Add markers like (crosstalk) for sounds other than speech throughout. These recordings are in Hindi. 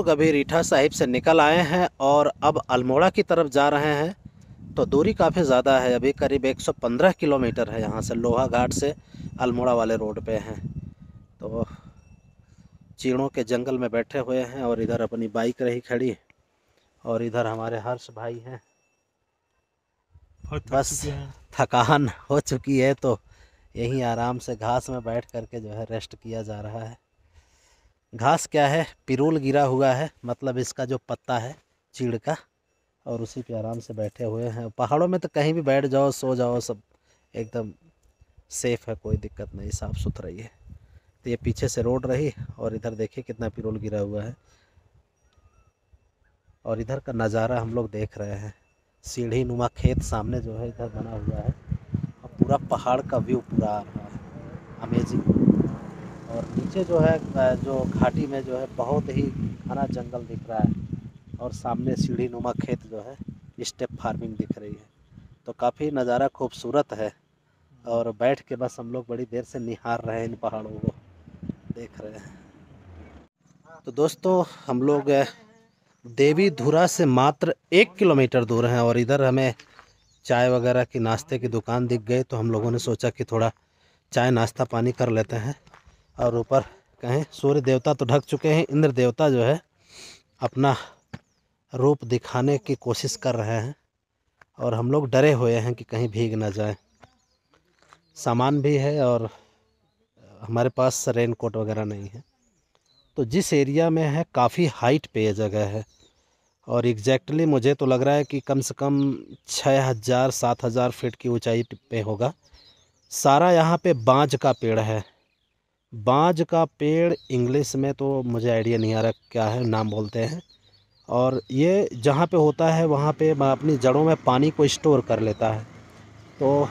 लोग अभी रीठा साहिब से निकल आए हैं और अब अल्मोड़ा की तरफ़ जा रहे हैं तो दूरी काफ़ी ज़्यादा है। अभी करीब 115 किलोमीटर है यहाँ से लोहा घाट से अल्मोड़ा वाले रोड पे हैं। तो चीड़ों के जंगल में बैठे हुए हैं और इधर अपनी बाइक रही खड़ी और इधर हमारे हर्ष भाई हैं। बस। थकान हो चुकी है तो यहीं आराम से घास में बैठ करके जो है रेस्ट किया जा रहा है। घास क्या है? पिरूल गिरा हुआ है मतलब इसका जो पत्ता है, चीड़ का, और उसी पे आराम से बैठे हुए हैं। पहाड़ों में तो कहीं भी बैठ जाओ, सो जाओ, सब एकदम सेफ़ है, कोई दिक्कत नहीं, साफ़ सुथराई है तो ये पीछे से रोड रही, और इधर देखिए कितना पिरोल गिरा हुआ है। और इधर का नज़ारा हम लोग देख रहे हैं। सीढ़ी नुमा खेत सामने जो है, इधर बना हुआ है। और पूरा पहाड़ का व्यू पूरा आ रहा है। अमेजिंग और नीचे जो है जो घाटी में जो है, बहुत ही घना जंगल दिख रहा है और सामने सीढ़ी नुमा खेत जो है, स्टेप फ़ार्मिंग दिख रही है। तो काफ़ी नज़ारा खूबसूरत है और बैठ के बस हम लोग बड़ी देर से निहार रहे हैं इन पहाड़ों को देख रहे हैं। तो दोस्तों, हम लोग देवी धुरा से मात्र एक किलोमीटर दूर हैं और इधर हमें चाय वगैरह की नाश्ते की दुकान दिख गई तो हम लोगों ने सोचा कि थोड़ा चाय नाश्ता पानी कर लेते हैं। और ऊपर कहें, सूर्य देवता तो ढक चुके हैं, इंद्र देवता जो है अपना रूप दिखाने की कोशिश कर रहे हैं और हम लोग डरे हुए हैं कि कहीं भीग ना जाए। सामान भी है और हमारे पास रेन कोट वगैरह नहीं है। तो जिस एरिया में है, काफ़ी हाइट पे ये जगह है और एग्जैक्टली मुझे तो लग रहा है कि कम से कम छः हज़ार, सात हज़ार फीट की ऊंचाई पे होगा। सारा यहाँ पे बांज का पेड़ है। बांज का पेड़ इंग्लिश में तो मुझे आइडिया नहीं आ रहा क्या है, नाम बोलते हैं। और ये जहाँ पे होता है, वहाँ पे अपनी जड़ों में पानी को स्टोर कर लेता है। तो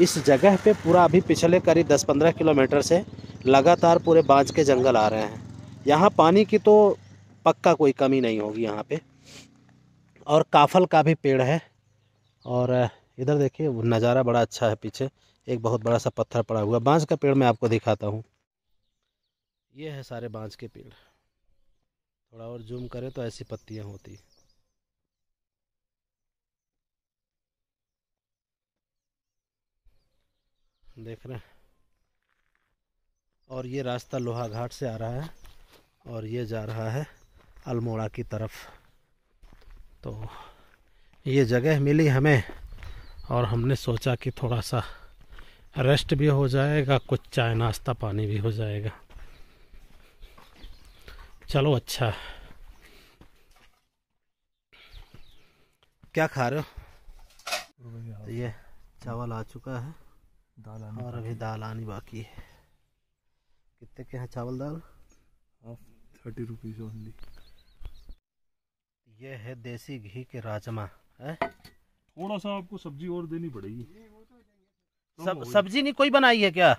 इस जगह पे पूरा अभी पिछले करीब 10-15 किलोमीटर से लगातार पूरे बांज के जंगल आ रहे हैं। यहाँ पानी की तो पक्का कोई कमी नहीं होगी यहाँ पे। और काफल का भी पेड़ है। और इधर देखिए, नज़ारा बड़ा अच्छा है पीछे। एक बहुत बड़ा सा पत्थर पड़ा हुआ। बांज का पेड़ मैं आपको दिखाता हूँ। ये है सारे बांज के पेड़। थोड़ा और जूम करें तो ऐसी पत्तियाँ होती। देख रहे हैं। और ये रास्ता लोहा घाट से आ रहा है और ये जा रहा है अल्मोड़ा की तरफ़। तो ये जगह मिली हमें और हमने सोचा कि थोड़ा सा रेस्ट भी हो जाएगा कुछ चाय नाश्ता पानी भी हो जाएगा। चलो अच्छा। क्या खा रहे हो? तो ये चावल आ चुका है दाल आनी और अभी दाल आनी बाकी है। कितने के हैं चावल दाल? थर्टी रुपीज़ ओनली ये है देसी घी के राजमा है? थोड़ा सा आपको सब्ज़ी और देनी पड़ेगी। सब सब्ज़ी नहीं कोई बनाई है क्या?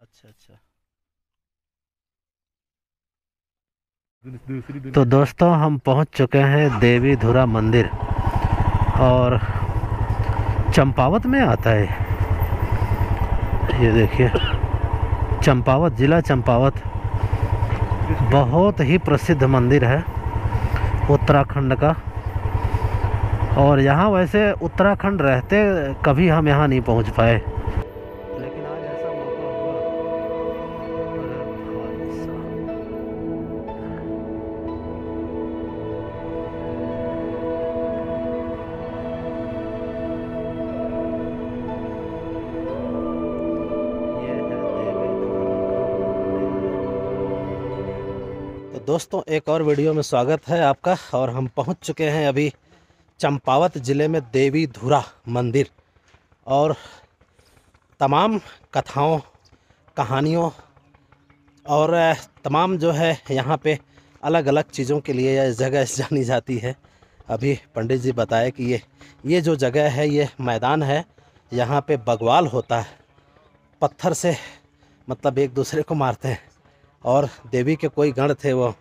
अच्छा अच्छा। तो दोस्तों हम पहुँच चुके हैं देवी धुरा मंदिर और चंपावत में आता है। ये देखिए चंपावत ज़िला चंपावत। बहुत ही प्रसिद्ध मंदिर है उत्तराखंड का। और यहाँ वैसे उत्तराखंड रहते कभी हम यहाँ नहीं पहुँच पाए। लेकिन तो दोस्तों, एक और वीडियो में स्वागत है आपका, और हम पहुँच चुके हैं अभी चंपावत ज़िले में देवी धुरा मंदिर और तमाम कथाओं, कहानियों और तमाम जो है यहाँ पे अलग अलग चीज़ों के लिए यह जगह (laughs) जानी जाती है। अभी पंडित जी बताए कि ये ये जो जगह है, ये मैदान है, यहाँ पे बगवाल होता है। पत्थर से मतलब एक दूसरे को मारते हैं और देवी के कोई गण थे वो,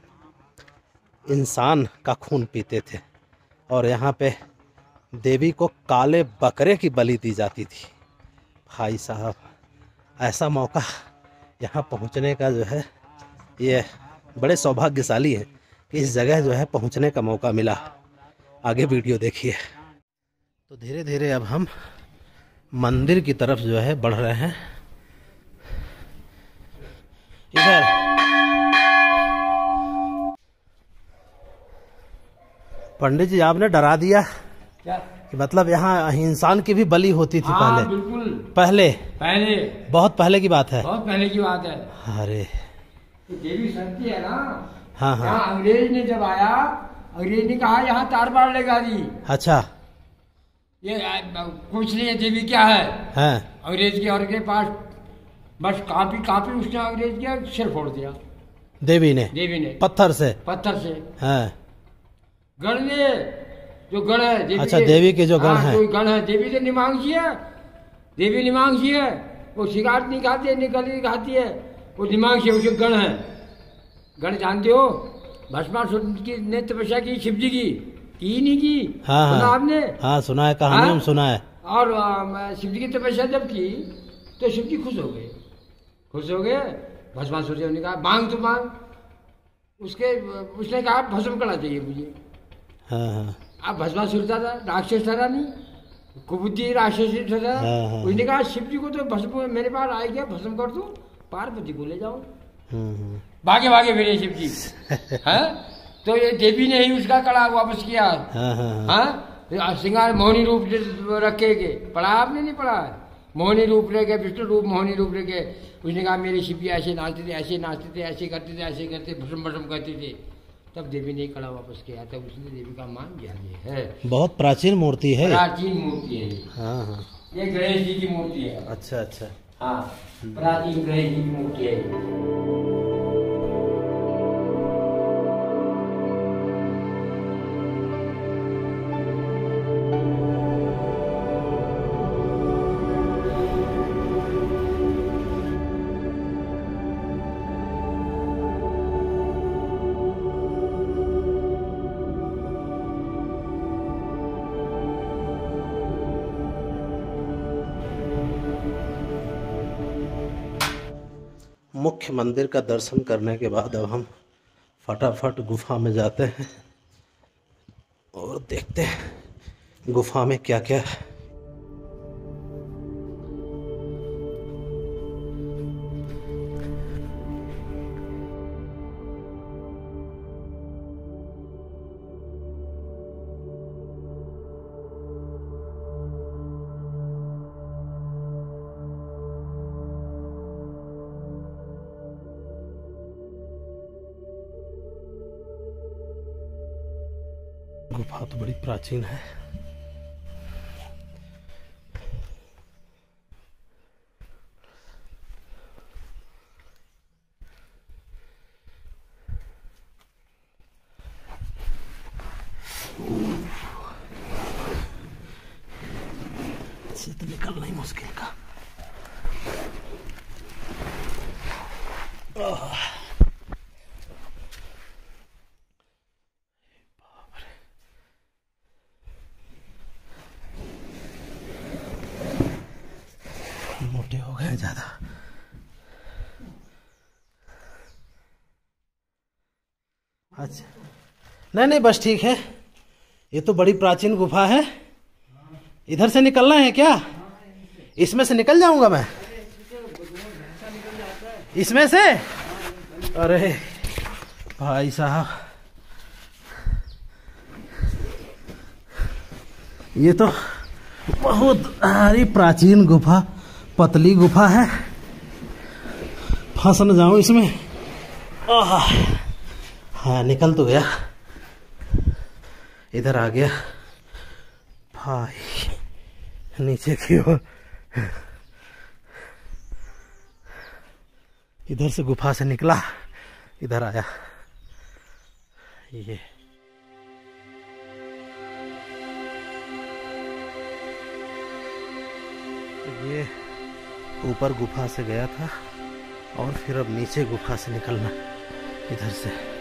इंसान का खून पीते थे। और यहाँ पे देवी को काले बकरे की बलि दी जाती थी। भाई साहब, ऐसा मौका यहाँ पहुँचने का जो है, ये बड़े सौभाग्यशाली है कि इस जगह जो है पहुँचने का मौका मिला। आगे वीडियो देखिए। तो धीरे धीरे अब हम मंदिर की तरफ़ जो है बढ़ रहे हैं। इधर। पंडित जी आपने डरा दिया। क्या? कि मतलब यहाँ इंसान की भी बलि होती थी हाँ पहले। बिल्कुल। पहले? पहले। बहुत पहले की बात है। बहुत पहले की बात है। अरे। देवी शक्ति है ना? हाँ हाँ। अंग्रेज़ ने जब आया अंग्रेज़ ने कहा यहाँ तार बार लगा दी अच्छा। ये कुछ नहीं है देवी क्या है? है। अंग्रेज़ के और के पास बस काफ़ी काफ़ी उसने अंग्रेज़ का सिर फोड़ दिया। देवी ने? देवी ने। पत्थर से? पत्थर से। है। गण ने जो गण है देवी अच्छा, देवी के जो गण हाँ, हैं। जो गण है देवी तो निमांशी है। देवी निमांशी है वो शिकार नहीं खाती है निकल नहीं खाती है। वो निमांशी है उसे गण है। गण जानते हो? भस्मासुर की ने तपस्या की शिव जी की की नहीं की हाँ सुना हाँ आपने? हाँ सुना है कहानी हाँ? में सुना है। और शिव जी की तपस्या जब की तो शिव जी खुश हो गए। खुश हो गए? भस्मासुर जी ने कहा मांग तो मांग। उसके उसने कहा भस्म करना चाहिए मुझे। हाँ हाँ। आप भस्मासुर था था, राक्षस था नहीं? कुबुद्धि राक्षस था हाँ, हाँ। उसने कहा शिव जी को तो भस्म मेरे पास आ गया भस्म कर दो। पार्वती को ले जाओ। भागे भागे फिरे शिव जी (laughs) हैं? तो ये देवी ने ही उसका कड़ा वापस किया। हाँ हाँ हाँ। हाँ? श्रृंगार मोहनी रूप रखे के। पढ़ा आपने नहीं पढ़ा? मोहनी रूप रखे विष्णु रूप मोहनी रूप रखे उसने कहा मेरे शिव जी ऐसे नाचते थे ऐसे नाचते थे ऐसे करते थे ऐसे करते भस्म भस्म करते थे। तब देवी ने कड़ा वापस किया तब उसने देवी का मान ये है। बहुत प्राचीन मूर्ति है। प्राचीन मूर्ति है। हाँ हाँ। ये गणेश जी की मूर्ति है। अच्छा अच्छा। हाँ प्राचीन गणेश जी की मूर्ति है। मुख्य मंदिर का दर्शन करने के बाद अब हम फटाफट गुफा में जाते हैं और देखते हैं गुफा में क्या क्या है। गुफा तो बड़ी प्राचीन है इससे तो निकलना ही मुश्किल का मोटे हो गए ज़्यादा अच्छा। नहीं नहीं बस ठीक है। ये तो बड़ी प्राचीन गुफा है। इधर से निकलना है क्या? इसमें से निकल जाऊँगा मैं? इसमें से? अरे भाई साहब। ये तो बहुत भारी प्राचीन गुफा पतली गुफा है। फंस न जाऊँ इसमें। आह, हाँ निकल तो गया। इधर आ गया। भाई, नीचे की ओर। इधर से गुफा से निकला, इधर आया। ये। ये ऊपर गुफा से गया था, और फिर अब नीचे गुफा से निकलना, इधर से।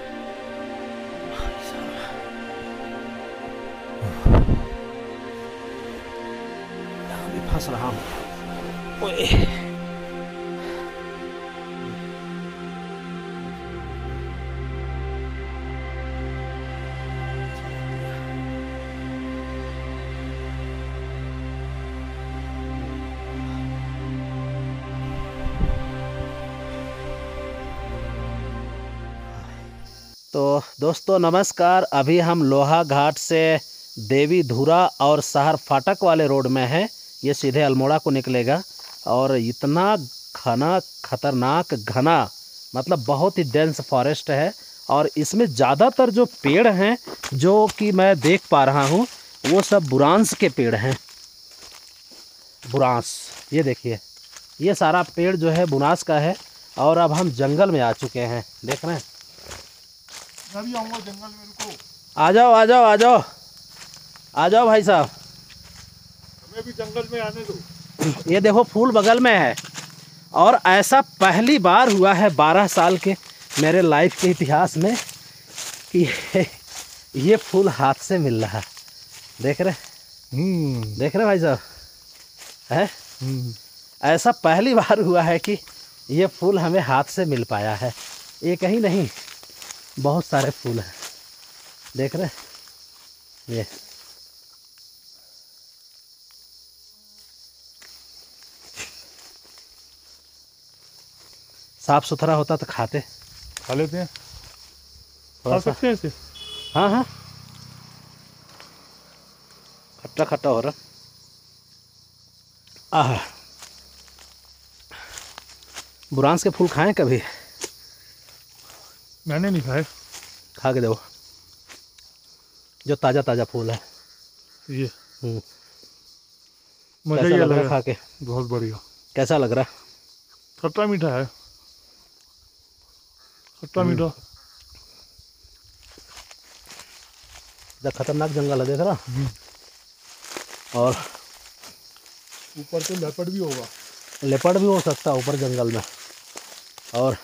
फंस रहा हूँ तो दोस्तों नमस्कार। अभी हम लोहा घाट से देवी धुरा और शहर फाटक वाले रोड में हैं। ये सीधे अल्मोड़ा को निकलेगा। और इतना घना खतरनाक घना मतलब बहुत ही डेंस फॉरेस्ट है। और इसमें ज़्यादातर जो पेड़ हैं जो कि मैं देख पा रहा हूँ वो सब बुरांस के पेड़ हैं। बुरांस ये देखिए। ये सारा पेड़ जो है बुनास का है। और अब हम जंगल में आ चुके हैं। देख रहे हैं? जंगल में रुको। आ जाओ आ जाओ आ जाओ। आ जाओ भाई साहब। हमें भी जंगल में आने दो। ये देखो फूल बगल में है। और ऐसा पहली बार हुआ है बारह साल के मेरे लाइफ के इतिहास में कि ये, ये फूल हाथ से मिल रहा है। देख रहे? हम्म। देख रहे भाई साहब? है? ऐसा पहली बार हुआ है कि ये फूल हमें हाथ से मिल पाया है। एक ही नहीं बहुत सारे फूल हैं। देख रहे? ये। साफ़ सुथरा होता तो खाते। खा लेते हैं। खा सकते हैं इसे? हाँ हाँ। खट्टा खट्टा हो रहा। आह। बुरांस के फूल खाएँ कभी? मैंने नहीं खाए। खा के देखो। जो ताज़ा ताज़ा फूल है। ये। हम्म, मज़ा लग रहा खा के? बहुत बढ़िया। कैसा लग रहा? खट्टा मीठा है। खट्टा। मीठा इतना खतरनाक जंगल है देख रहा? हम्म। और ऊपर तो लेपर्ड भी होगा। लेपर्ड भी हो सकता है ऊपर जंगल में। और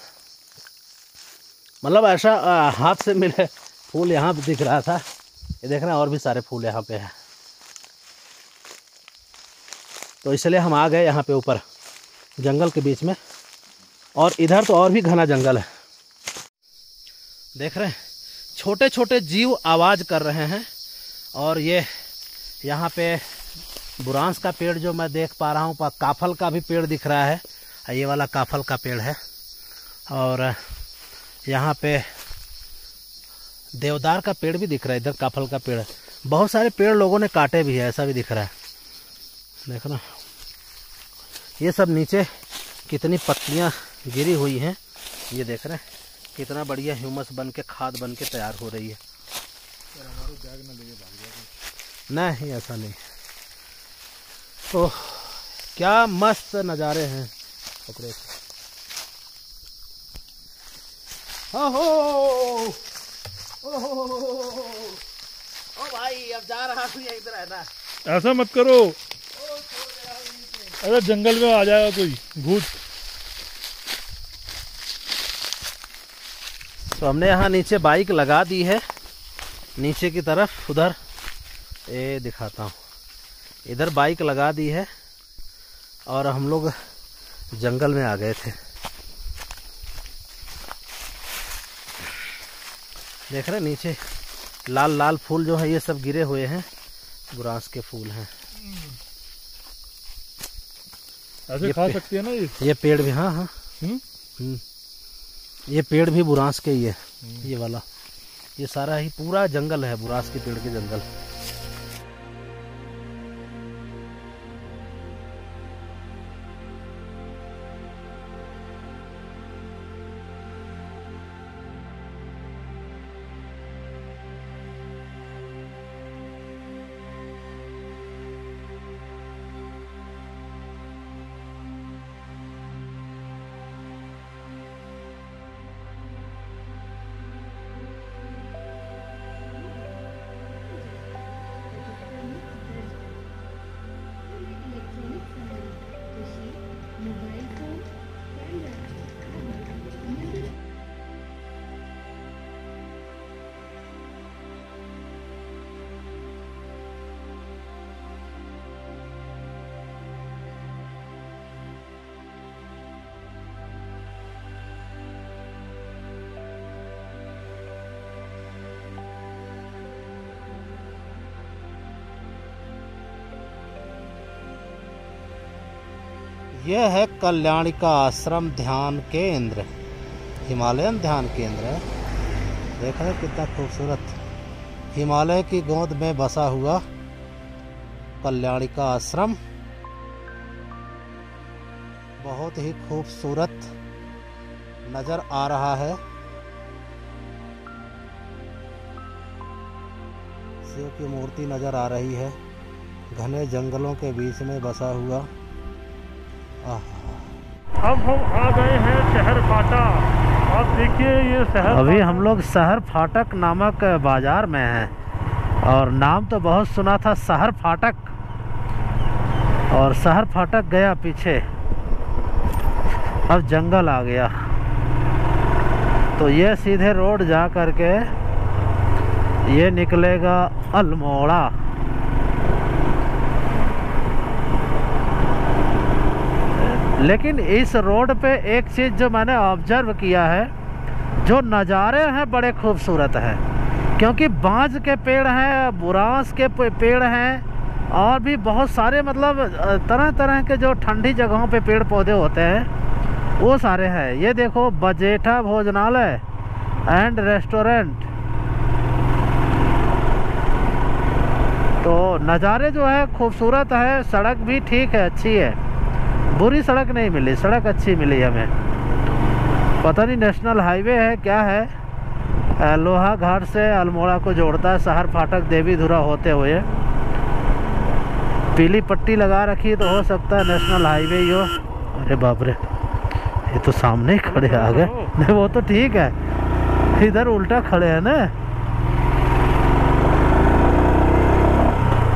मतलब ऐसा हाथ से मिले फूल यहाँ दिख रहा था। ये देख रहे हैं और भी सारे फूल यहाँ पे हैं। तो इसलिए हम आ गए यहाँ पे ऊपर जंगल के बीच में। और इधर तो और भी घना जंगल है। देख रहे हैं छोटे छोटे जीव आवाज़ कर रहे हैं और ये यहाँ पे बुरांस का पेड़ जो मैं देख पा रहा हूँ काफल का भी पेड़ दिख रहा है। ये वाला काफल का पेड़ है और यहाँ पे देवदार का पेड़ भी दिख रहा है, इधर काफल का पेड़ है। बहुत सारे पेड़ लोगों ने काटे भी है, ऐसा भी दिख रहा है। देख ना ये सब नीचे कितनी पत्तियाँ गिरी हुई हैं, ये देख रहे हैं। कितना बढ़िया ह्यूमस बन के खाद बन के तैयार हो रही है नहीं ऐसा नहीं तो क्या मस्त नज़ारे हैं पकड़े हो हो ओ हो, हो, हो, हो, हो। ओ भाई अब जा रहा हूँ यहीं पे रहना ऐसा मत करो अरे जंगल में आ जाएगा कोई भूत तो हमने यहाँ नीचे बाइक लगा दी है। नीचे की तरफ़ उधर ये दिखाता हूँ। इधर बाइक लगा दी है और हम लोग जंगल में आ गए थे। देख रहे नीचे लाल लाल फूल जो है ये सब गिरे हुए हैं। बुरांस के फूल हैं। ऐसे खा सकते हैं ना ये? ये पेड़ भी हाँ हाँ। हम्म? हम्म। ये पेड़ भी बुरांस के ही है ये वाला ये सारा ही पूरा जंगल है बुरांस के पेड़ के जंगल यह है कल्याणिका आश्रम ध्यान केंद्र। हिमालयन ध्यान केंद्र है। देखा है कितना खूबसूरत। हिमालय की गोद में बसा हुआ कल्याणी का आश्रम। बहुत ही खूबसूरत नज़र आ रहा है। शिव की मूर्ति नज़र आ रही है। घने जंगलों के बीच में बसा हुआ अब हम आ गए हैं शहर फाटा। आप देखिए ये शहर अभी हम लोग शहर फाटक नामक बाज़ार में हैं। और नाम तो बहुत सुना था शहर फाटक। और शहर फाटक गया पीछे। अब जंगल आ गया। तो ये सीधे रोड जा करके ये निकलेगा अल्मोड़ा। लेकिन इस रोड पे एक चीज़ जो मैंने ऑब्ज़र्व किया है, जो नज़ारे हैं बड़े खूबसूरत हैं। क्योंकि बांज के पेड़ हैं, बुरास के पेड़ हैं, और भी बहुत सारे मतलब तरह तरह के जो ठंडी जगहों पे पेड़ पौधे होते हैं, वो सारे हैं। ये देखो, बजेठा भोजनालय एंड रेस्टोरेंट तो नज़ारे जो है, खूबसूरत है, सड़क भी ठीक है, अच्छी है। बुरी सड़क नहीं मिली सड़क अच्छी मिली हमें। पता नहीं नेशनल हाईवे है क्या है? लोहा घाट से अल्मोड़ा को जोड़ता है शहर फाटक देवी धुरा होते हुए। पीली पट्टी लगा रखी तो हो सकता है नेशनल हाईवे ही हो। अरे बाप रे ये तो सामने ही खड़े आ गए। नहीं वो तो ठीक है। इधर उल्टा खड़े हैं ना।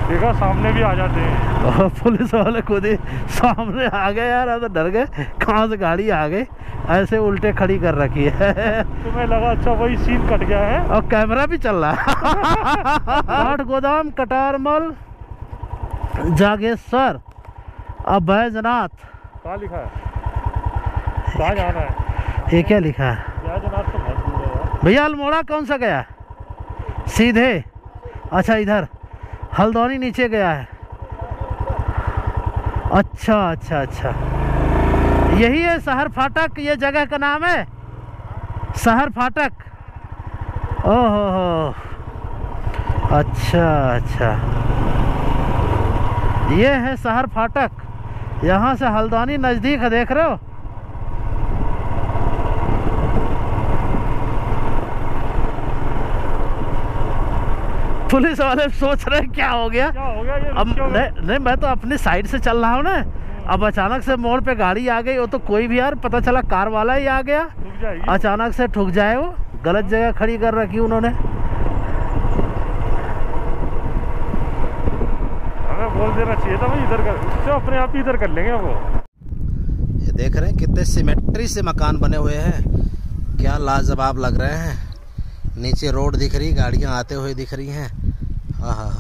देखा सामने भी आ जाते हैं। और पुलिस वाले खुद ही सामने आ गए यार तो डर गए कहाँ से गाड़ी आ गई? ऐसे उल्टे खड़ी कर रखी है। तुम्हें लगा अच्छा वही सीन कट गया है। और कैमरा भी चल रहा है। (laughs) आठ गोदाम कटारमल जागेश्वर और बैजनाथ कहाँ लिखा है? कहाँ जाना है? ये क्या लिखा है? तो है भैया अल्मोड़ा कौन सा गया? सीधे। अच्छा इधर। हल्द्वानी नीचे गया है। अच्छा अच्छा अच्छा। यही है शहर फाटक, ये जगह का नाम है? शहर फाटक। ओहो, हो। अच्छा अच्छा। ये है शहर फाटक। यहाँ से हल्द्वानी नज़दीक है, देख रहे हो? पुलिस वाले सोच रहे हैं क्या हो गया? क्या हो गया ये अब? नहीं नहीं मैं तो अपनी साइड से चल रहा हूँ ना। अब अचानक से मोड़ पे गाड़ी आ गई वो तो कोई भी यार पता चला कार वाला ही आ गया। अचानक से ठुक जाए वो गलत जगह खड़ी कर रखी उन्होंने। हमें बोल देना चाहिए था भाई इधर कर उससे अपने आप ही इधर कर लेंगे वो। ये देख रहे हैं कितने सिमेट्री से मकान बने हुए हैं। क्या लाजवाब लग रहे हैं। नीचे रोड दिख रही, गाड़ियाँ आते हुए दिख रही हैं। हाँ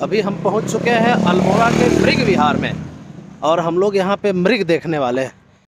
अभी हम पहुँच चुके हैं अल्मोड़ा के मृग विहार में, और हम लोग यहाँ पे मृग देखने वाले हैं।